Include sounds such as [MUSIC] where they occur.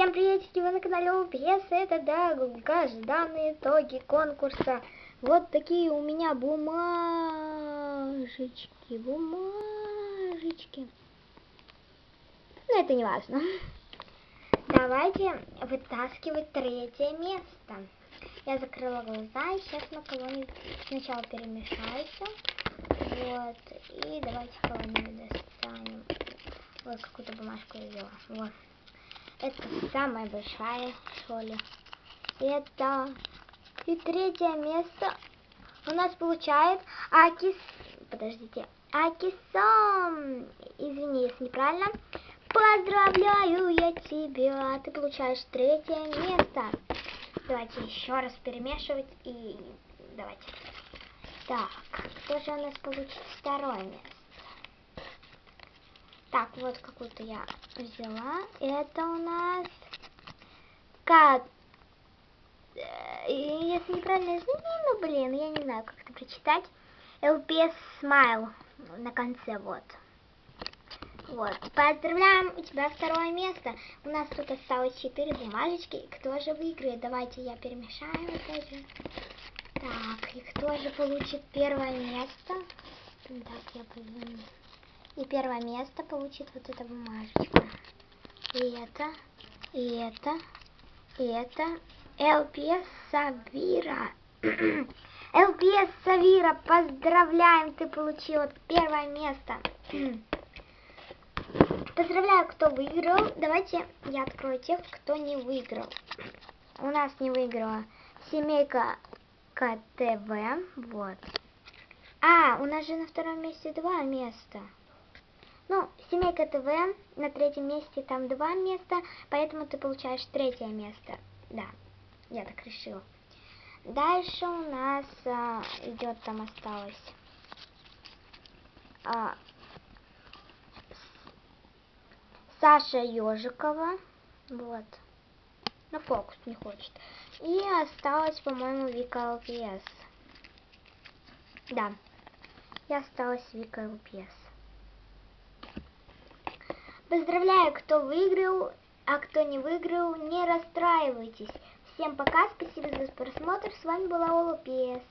Всем приветики, вы на канале УПС, это да, долгожданные итоги конкурса. Вот такие у меня бумажечки, бумажечки. Но это не важно. Давайте вытаскивать третье место. Я закрыла глаза и сейчас на кого-нибудь сначала перемешается. Вот, и давайте кого-нибудь достанем. Вот какую-то бумажку я взяла. Вот. Это самая большая, ли. Это и третье место у нас получает Акис... Подождите. Акисон. Извини, если неправильно. Поздравляю я тебя. Ты получаешь третье место. Давайте еще раз перемешивать и давайте. Так, кто же у нас получит второе место? Так, вот какую-то я взяла. Это у нас как... Если неправильно извини, ну блин, я не знаю, как это прочитать. LPS Smile на конце, вот. Вот. Поздравляем, у тебя второе место. У нас тут осталось четыре бумажечки. Кто же выиграет? Давайте я перемешаю тоже. Так, и кто же получит первое место? Так, я позвоню. И первое место получит вот эта бумажечка. И это, и это, и это. ЛПС Савира. [CLEARS THROAT] ЛПС Савира, поздравляем, ты получил первое место. [CLEARS THROAT] Поздравляю, кто выиграл. Давайте я открою тех, кто не выиграл. У нас не выиграла семейка КТВ. Вот. А, у нас же на втором месте два места. Ну, семейка ТВ на третьем месте, там два места, поэтому ты получаешь третье место. Да, я так решила. Дальше у нас а, идет, там осталось а, Саша Ежикова. Вот. Но фокус не хочет. И осталось, по-моему, Вика ЛПС. Да. И осталась Вика ЛПС. Поздравляю, кто выиграл, а кто не выиграл, не расстраивайтесь. Всем пока, спасибо за просмотр. С вами была Ола ПС.